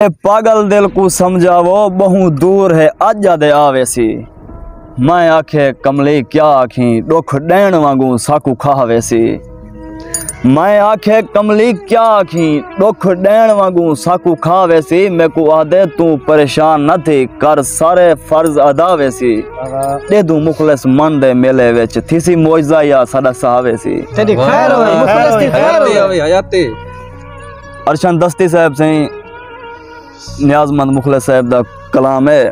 पागल दिल को समझावो बहु दूर है अज दे आवेसी मैं आखे कमली क्या आखी दुख ॾियण वांगू साकू खावेसी मैं आखे कमली क्या आखी दुख ॾियण वांगू साकू खावेसी मैं को आदे तू परेशान न थी कर सारे फ़र्ज़ अदा वेसी दे दू मुखलिस मन दे मेले विच थीसी मौजजा या साडा सहावेसी तेरी खैर होवे मुखलिस दी खैर होवे हयाती अरशन दस्ती साहब से नियाजमंद मुखलिस साहब का कलाम है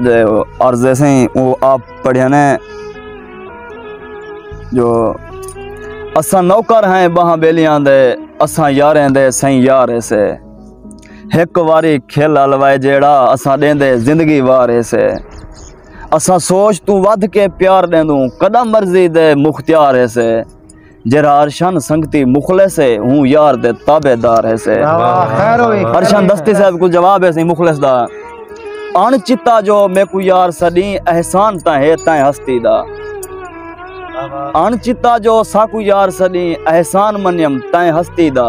जे और जैसे ही वो आप पढ़िया ने जो असा नौकर हैं बहां बेलियाँ दे असा यारें दे सही यार से हिक वारी खेल हलवाए जेड़ा असा ॾेंदे ज़िंदगी वारे से असा सोच तू वध के प्यार ॾेंदू कदम मर्ज़ी दे मुख्तियार से जरा अरशन संगती मुखलिस है हूँ यार दे ताबेदार है से। होवे अरशन दस्ती साहब को जवाब है सी मुखलिस दा। अणचिता जो मैं को यार सदी एहसान ता है ता हस्ती दा। अणचिता जो साकू यार सदी एहसान मनियम ता हस्ती दा।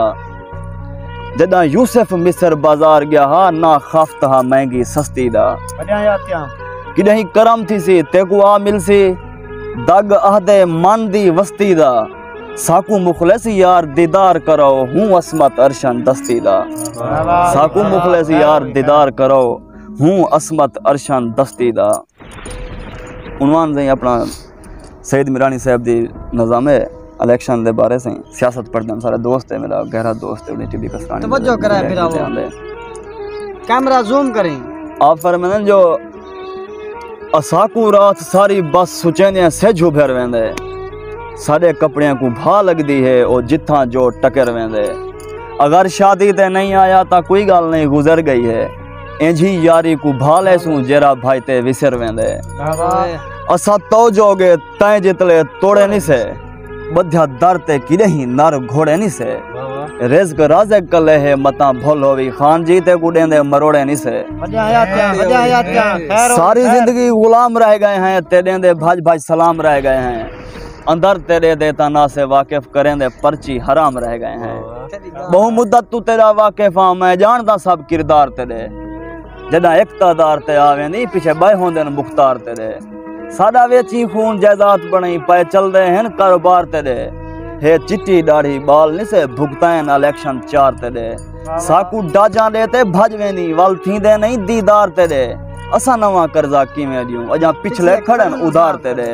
जदा यूसुफ मिस्र बाज़ार गया हा ना खाफ्त हा महँगी सस्ती दा। किॾहिं करम थी सी तेकू आ मिलसी दग अहदे मन दी वस्ती दा। साकू मुखलिस यार दीदार करो हूँ असमत अरशन दस्ती दा साकू मुखलिस यार दीदार करो हूँ असमत अरशन दस्ती दा उनवान से अपना सईद मिरानी साहब दी निज़ाम इलेक्शन दे बारे से सियासत पढ़दे सारे दोस्त है मेरा गहरा दोस्त है उन्हें टीवी कसरानी। कैमरा जूम करें। आप फरमाने जो असाकू रात सारी बस सुचेंदे से झुभर वेंदे। साडे कपड़ियाँ को भा लगदी है और जिथा जो टकर वेंदे। अगर शादी ते नहीं आया ता कोई गल नहीं गुजर गई है। इंजी यारी को भा लेसूं जेरा भाई ते विसर वेंदे। असा तो जोगे तय जितले तोड़े नहीं से। बध्या दर ते किडही नर घोड़े नहीं से। रिज्क राजे कले है मता भोल होवी खान जी ते गुडेंदे मरोड़े नहीं से। सारी ज़िंदगी गुलाम रह गए हैं तेरे दे भाज भाज सलाम रह गए हैं। अंदर तेरे दे तना से वाकिफ करें दे पर्ची हराम रह गए हैं। बहु मुद्दत तू तेरा वाकिफ हाँ मैं जानदा सब किरदार तेरे। जदा इकतादार ते आवे नहीं पीछे बह होंदे न मुख्तार तेरे। साडा वेची खून जायदाद बनी पे चल रहे हैं कारोबार तेरे। हे चिट्टी दाढ़ी बाल नहीं से भुगतान इलेक्शन चार तेरे। साकू डाजा दे ते भज वेंदी वल थींदे नहीं दीदार तेरे। असां नवा कर्जा किवें ॾियूं? अञा पिछले खड़न उधार तेरे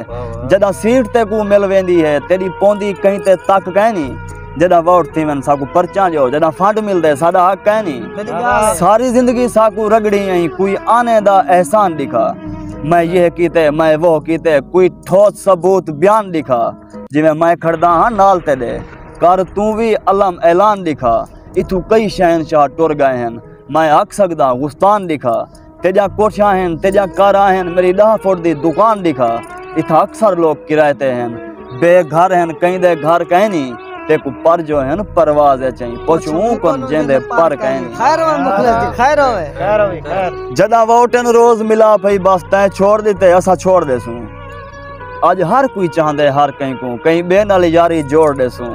जॾहिं सीट ते को मिल वेंदी है तेरी पौंदी कहीं ते तक कहनी जॾहिं वोट थी वञनि साकू पर्चा जो जॾहिं फंड मिलदे साडा हक कहनी सारी ज़िंदगी साकू रगड़ी ऐं कोई आने दा एहसान दिखा मैं ये कीते मैं वो कीते कोई ठोस सबूत बयान दिखा जिवें मैं खड़दा हाँ नाल तेरे कर तू भी अलम ऐलान दिखा इथू कई शहनशाह टुर गए हैं। मैं आख सकदा गुस्तान दिखा तेजा कोठियाँ हैं तेजा कारा हैं मेरी ॾह फुट दी दुकान दिखा। इतना अक्सर लोग किराए ते हैं बेघर हैं कहीं दे घर कहनी तेकू पर जो हैं परवाज है चाहिए पुछूं कोन जेंदे पर कहनी खैर होवे मुखलिस दी खैर होवे खैर होवे खैर। जदा वोटन रोज मिला पई बस तैं छोड़ दिते असा छोड़ देसूं। अज हर कोई चाहंदे हर कहीं को। कहीं बे नाल यारी जोड़ देसूं।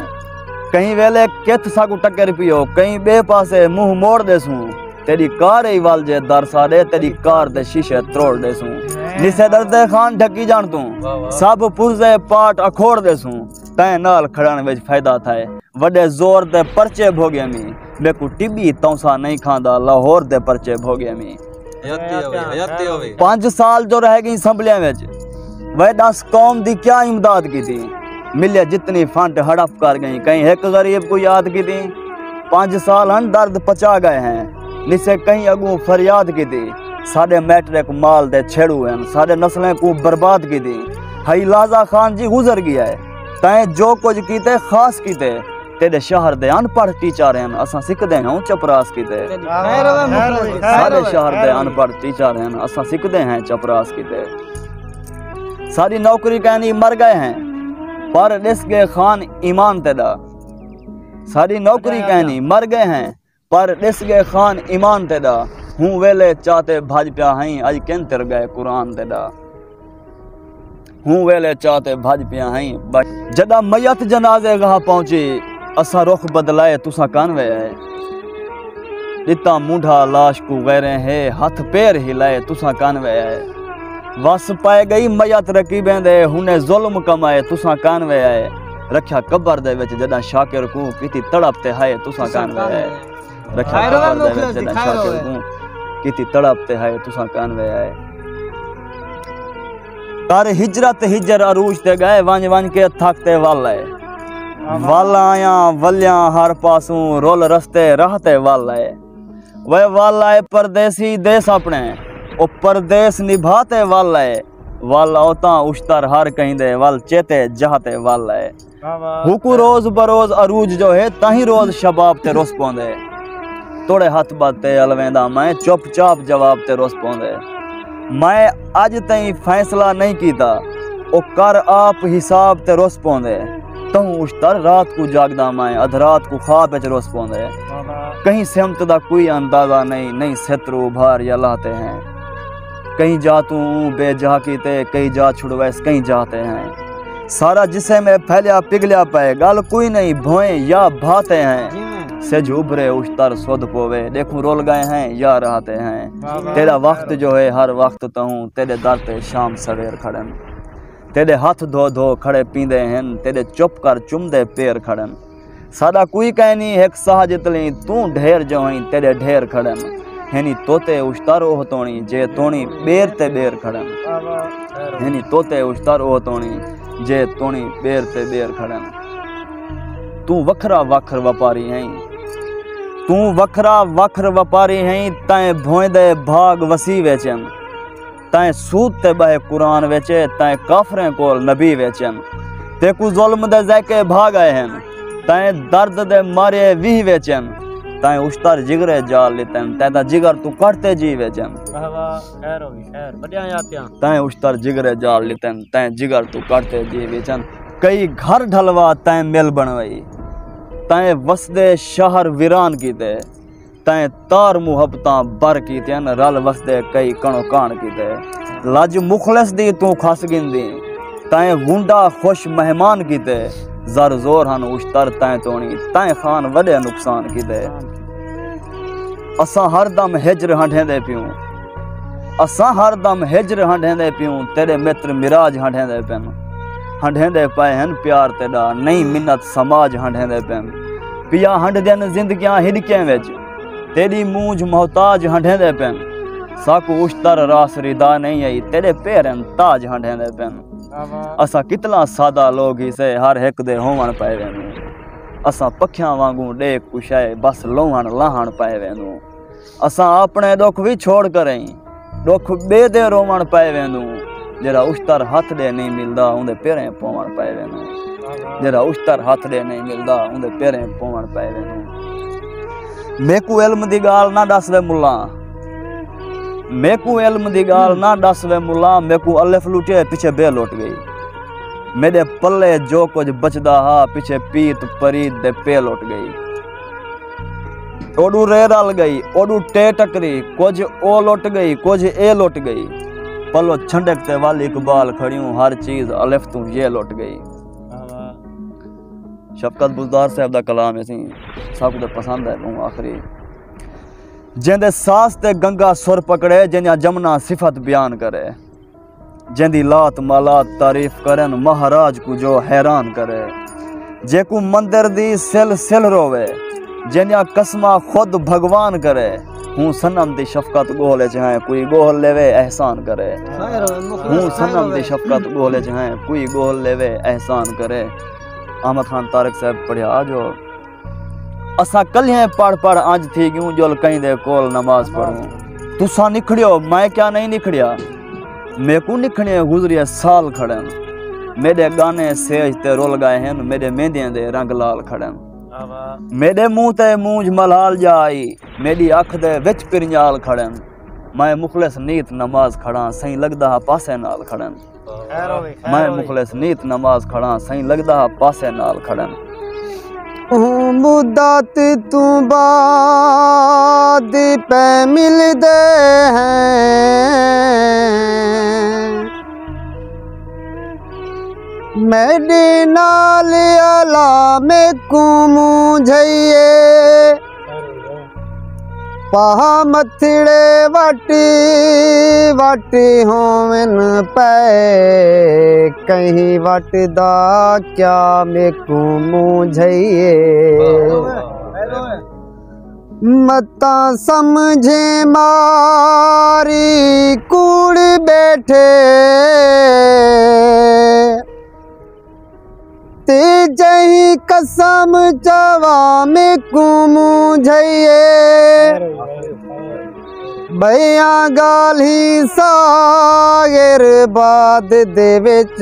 कहीं वेले किथ साकू टक्कर पियो कहीं बे पासे मुँह मोड़ देसूं। तेरी कार ही वाल जे दर साडे तेरी कार दे शीशे तोड़ देसूं निसे दर्दे खान ढकी जान तू। सब पुरजे पाट अखोड़ देसूं तैं नाल खड़न विच फ़ायदा थाए। वडे ज़ोर दे परचे भोगे मी। बेकू टिबी तौसा नहीं खांदा लाहौर दे परचे भोगे मी। हयाती होवे हयाती होवे। पंज साल जो रह गई संभलिया विच। वह दस कौम दी क्या इमदाद की थी मिले जितनी फंड हड़प कर गई कहीं एक गरीब को याद की थी पाँच साल हन दर्द पचा गए हैं। निसे कहीं अगू फरियाद की थी साडे मैट्रिक माल दे छेड़ू हैं साडे नस्लें को बर्बाद की थी हई लाजा खान जी गुजर गया है तैं जो कुछ कीते, खास कीते। तेरे शहर दे अनपढ़ टीचर हैं, असां सिखदे हैं चपरास कीते। दी सारे शहर दे अनपढ़ टीचर हैं, असां सिखदे हैं चपरास कीते। सारी नौकरी कहनी मर गए हैं, पर ॾिस गए खान ईमान तेरा सारी नौकरी कहनी मर गए हैं पर ॾिस गए खान ईमान तेरा हूँ वेले चाहते भज पिया हई अज किन तिर गए कुरान तेरा हूँ वेले चाहते भज पिया हई जदा मैयत जनाजे गाह पहुँची असां रुख बदलाए तुसां कान वे आए दिता मुंढा लाश को गैरे है हथ पैर हिलाए तुसा कान वे आए वस पाए गई मयत रकीबें दे हुने जुल्म कमाए तुसा कान वे आए रखिया कब्र दे विच जदा शाकिर को कीती तड़प ते हाय तुसा कान वे आए रखिया खायर होवे कब्र दे मुखलिस विच दी, जदा खायर शाकिर होवे। को कीती तड़प ते हाय तुसा कान वे आए। कर हिजरत हिजर अरूज ते गए वंज वंज के थकते वल। आए वल आया वल्या हर पासों रोल रस्ते रहते वल। आए वे वल आए परदेसी देश अपने ओ परदेश निभाते वल। आए वल औता उश्तर हर कहीं दे वल चेते जहते वल। आए हुकू रोज बरोज अरूज जो है ताही रोज शबाब ते रोस पौंदे। तोड़े हथ बाते अलवेंदा। मैं चुपचाप जवाब ते रोस पौंदे। मैं अज तई फैसला नहीं कीता। ओ कर आप हिसाब ते रोस पौंदे। तहूं उश्तर रात को जागदा, मैं अधरात को ख्वाब च रोस पौंदे। कहीं सिमत का कोई अंदाज़ा नहीं नहीं सित्र उभार या लाते हैं। कहीं जा तू बेजाकी ते, कहीं जा छुड़वैस, कहीं जाते हैं। सारा जिसे में फैलिया पिघलिया पे गल कोई नहीं, भोए या भाते हैं। से झुबरे उश्तर सोद पोवे। देखूँ रोल गए हैं या रहते हैं। तेरा वक्त जो है हर वक्त तहूं तेरे दर ते शाम सवेर खड़न। तेरे हथ धो धो खड़े पींदे हैं तेरे चुप कर चुमदे पैर खड़न। सादा कोई कहनी एक साहजितली तू ढेर जो हई तेरे ढेर खड़न। हेनी तोते उश्तर ओह तोणी जे तोणी बेर ते बेर खड़न। हेनी तोते उश्तर ओह तोणी जे तोणी बेर ते बेर खड़न। तू वखरा वखर व्यापारी हैं तू वखरा वखर व्यापारी हैं तैं भोंदे भाग वसी वेचन। तैं सूद ते बहे कुरान वेचे तैं काफरें कोल नबी वेचन। तेकू जुल्म दे जैके भाग आए हैं तैं दर्द दे मारे वीह वेचन। तैं उश्तर जिगरे जाल लितन तैं ता जिगर तू कटते जी वेचन। तैं उश्तर जिगरे जाल लितन तैं जिगर तू कटते जी वेचन। कई घर ढलवा तैं मिल बनवई। तैं वसदे शहर वीरान कीते, तैं तार मुहब्बतां बर कीतियाँ रल वसदे कई कणो कान कीते। लज मुखलस दी तू खस गिंदी तैं गुंडा खुश मेहमान कीते। जर ज़ोर हन उश्तर तैं तोणी तैं खान वॾे नुक़सान कीते। असां हरदम हिजर हंढेंदे पियूं। असां हरदम हिजर हंढेंदे पियूं, तेरे मित्र मिराज हंढेंदे पिन। हंढेंदे पए हन प्यार ते ॾा नई मिन्नत समाज हंढेंदे पिन। पिया हंढदियन ज़िंदगियाँ हिॾकें विच तेरी मूंझ मोहताज हंढेंदे पिन साकू उश्तर रास रिदा नहीं आई तेरे पेरन ताज हंढेंदे पिन असां कितला सादा लोग ही से हर हिक दे होवण पए वेंदूं असां पखियाँ वांगू ॾेक कुशाए बस लोहण लाहण पए वेंदूं असां अपने दुख भी छोड़ करई दुख ॿिए दे रोवण पए वेंदूं जहिड़ा उश्तर हथ ॾे नहीं मिलदा उंदे पेरें पवण पए वेंदूं जहिड़ा उश्तर हथ ॾे नहीं मिलदा उंदे पेरें पवण पए वेंदूं मेकू इल्म दी ॻाल्हि ना दस वे मुल्ला मेकू इल्म दी ॻाल्हि ना दस वे मुल्ला मेकू अलिफ लुटे पिछे बे लुट गई मेरे पल्ले जो कुछ बचदा हा पिछे पीत परीत दे पे लुट गई ओडू रे रल गई ओडू टे टकरी कुछ ओ लुट गई कुछ ए लुट गई पलो छंडक ते वाली इकबाल खड़ियूं हर चीज़ अलिफ तू ये लुट गई शफकत बुजदार साहब दा कलाम है सब कुछ पसंद है हूँ आखिरी जिंदे सास ते गंगा सुर पकड़े ज़िंदा जमुना सिफत बयान करे। जिंदी लात मालात तारीफ़ करन महाराज को जो हैरान करे। जेकू मंदिर दी सिल सिल रोवे ज़िंदा कसमा खुद भगवान करे हूँ सनम दी शफकत गोले चाहे कोई गोल लेवे एहसान करे। हूँ सनम दी शफकत गोले चाहे कोई गोल लेवे एहसान करे। अहमद खान तारक साहब पढ़िया जो असा कलियाँ पढ़ पढ़ अंज थी गयूं जो कहीं दे कोल नमाज़ पढ़ूं। तुसा निखड़ियो मैं क्या नहीं निखड़िया? मेकू निखड़िए गुजरिए साल खड़न। मेरे गाने सेज ते रोल गए हैं मेरे मेहंदियाँ दे रंग लाल खड़न। मेरे मुँह ते मूंझ मलाल जाई मेरी अख दे विच पिरंजाल खड़न। मैं मुखलिस नीत नमाज़ खड़ा सही लगदा हा पासे नाल खड़न। मैं मुखलिस नीत नमाज़ खड़ा सही लगदा हा पासे नाल खड़न मुद्दत तू बाद पे मिलदे हैं। मेरे नाल अला में कुमू झइए। पहा मथिड़े वटी वटी होवन पे कहीं वटदा क्या मेकू मुझे मता समझे मारी कूड़ बैठे। ते जही कसम चवा में कुमू झइए भैया गाली सागर बाद दे विच,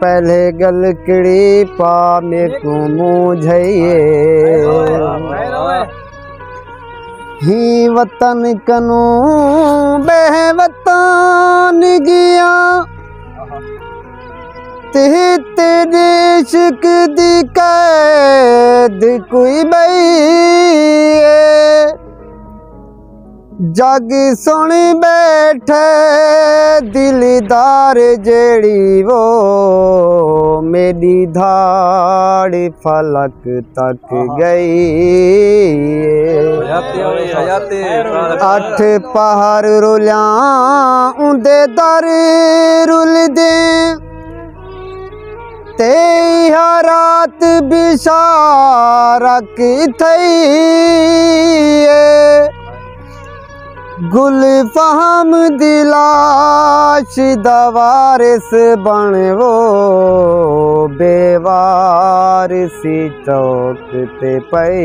पहले गल किड़ी पा में कुमू झइए ही वतन कनू, बह वतन गया। तहत ही तेरे कोई बई जग सुन बैठे दिलदार जड़ी वो मेरी धाड़ फलक तक गई अठ पहाड़ रुलिया उन्दे दर रुल दे तेई रात विसारक थई गुल फहम दिलाश दवारिस बण वो बेवारिसी चौक ते पई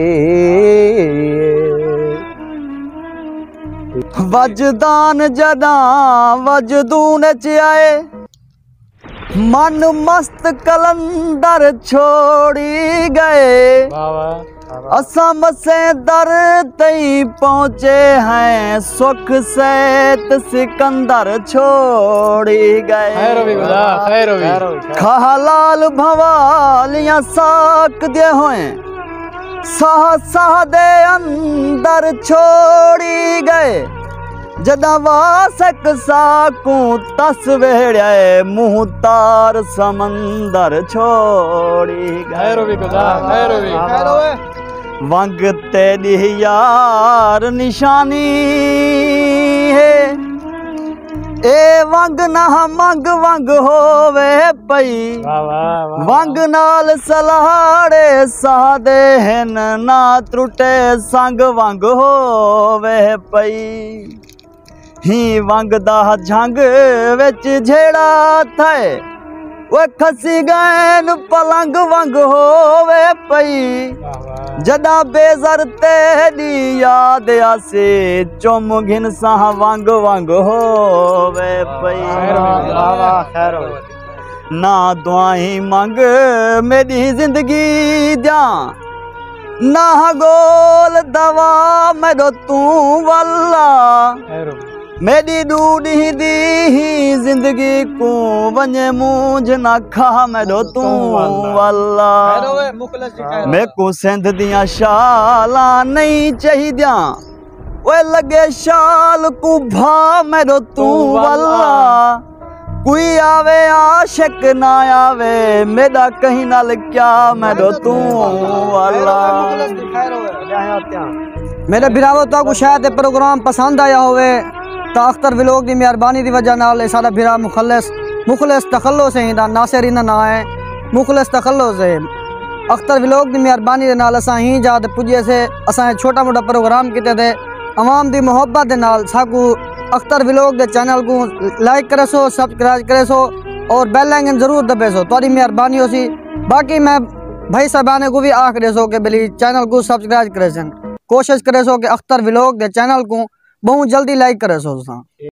ਵਜਦਾਨ ਜਦਾਂ ਵਜਦੂਨ ਚ ਆਏ मन मस्त कलंदर छोड़ी गए। असम से दर तई पहुँचे हैं सुख सैत सिकंदर छोड़ी गए। खहलाल भवालिया साक दे हुए। सह सह दे अंदर छोड़ी गए। ਜਦਾਂ ਵਾਸਕ ਸਾਕੂ ਤਸ ਵੇੜਿਆ ਮੂੰਹ ਤਾਰ ਸਮੰਦਰ ਛੋੜੀ ਗਏ। ਵੰਗ ਤੇਰੀ ਯਾਰ ਨਿਸ਼ਾਨੀ ਹੈ। ਏ ਵੰਗ ਨਾ ਮੰਗ ਵੰਗ ਹੋਵੇ ਪਈ। ਵੰਗ ਨਾਲ ਸਲਾੜੇ ਸਾਦੇ ਹਨ ਨਾ ਤਰੁੱਟੇ ਸੰਗ ਵੰਗ ਹੋਵੇ ਪਈ। ਹੀ ਵੰਗ ਦਾ ਝੰਗ ਵਿੱਚ ਝੇੜਾ ਥੈ। ਓਏ ਖਸੀ ਗਏ ਨੂੰ ਪਲੰਗ ਵੰਗ ਹੋਵੇ ਪਈ। ਜਦਾ ਬੇਜ਼ਰ ਤੇਰੀ ਯਾਦ ਆਸੇ ਚੁੰਮ ਘਿਨ ਸਾਹ ਵੰਗ ਵੰਗ ਹੋਵੇ ਪਈ। ਨਾ ਦੁਆਈ ਮੰਗ ਮੇਰੀ ਜ਼ਿੰਦਗੀ ਦਾ ਨਾ ਗੋਲ ਦਵਾ ਮੇਰੋ ਤੂੰ ਵੱਲਾ। मेरी दूरी दी ॾींहुं ज़िंदगी को वञे मुझ न खा मेरो तू वाला। मेको सिंध दिया शाला नहीं चाहिदियाँ। ओए लगे शाल को कुभा मेरो तू वाला। कोई आवे आशिक ना आवे मेरा कहीं नाल क्या मेरो तू वाला। मेरे बिरावो तो शायद प्रोग्राम पसंद आया होवे। ਤਾਂ ਅਖਤਰ ਵਲੋਗ ਦੀ ਮਿਹਰਬਾਨੀ ਦੀ ਵਜ੍ਹਾ ਨਾਲ ਇਹ ਸਾਡਾ ਭਰਾ ਮੁਖਲਸ ਮੁਖਲਸ ਤਖੱਲੁਸ ਹੈ ਦਾ ਨਾਸਰ ਇਹਨਾਂ ਨਾਂ ਹੈ ਮੁਖਲਸ ਤਖੱਲੁਸ ਹੈ ਅਖਤਰ ਵਲੋਗ ਦੀ ਮਿਹਰਬਾਨੀ ਦੇ ਨਾਲ ਅਸਾਂ ਹੀ ਜਦ ਪੁੱਜੇ ਸੇ ਅਸਾਂ ਛੋਟਾ ਮੋਟਾ ਪ੍ਰੋਗਰਾਮ ਕੀਤੇ ਤੇ ਆਵਾਮ ਦੀ ਮੁਹੱਬਤ ਦੇ ਨਾਲ ਸਾਕੂ ਅਖਤਰ ਵਲੋਗ ਦੇ ਚੈਨਲ ਨੂੰ ਲਾਈਕ करे सो सब्सक्राइब करे सो और बेल आइकन जरूर दबे सो ਤੁਹਾਡੀ ਮਿਹਰਬਾਨੀ ਹੋਸੀ ਬਾਕੀ ਮੈਂ भाई साहबाने को भी आख दे सो कि भली चैनल को सब्सक्राइब करे सन कोशिश करे सो कि अख्तर व्लॉग दे चैनल को बहुत जल्दी लाइक करे सो